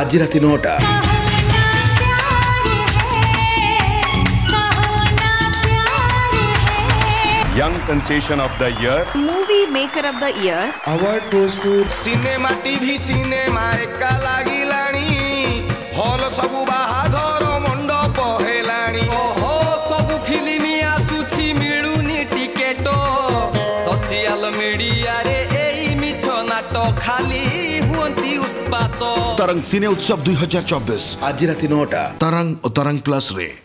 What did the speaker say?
আজ রাতে নটা Young Sensation of the Year. Movie Maker of the Year. Award goes to Cinema TV Cinema একা লাগিলানি হল সবু বাহাদর মণ্ডপ হেলানি ওহ সবু ফিল্ম আসুছি মিলুনি টিকেট সোশিয়াল মিডিয়ারে মাট খালি হুয়ন্তি উৎপাত তারাং সিনে উৎসব দুই হাজার চব্বিশ আজ রাতে নটা তারাং ও তারাং প্লাস রে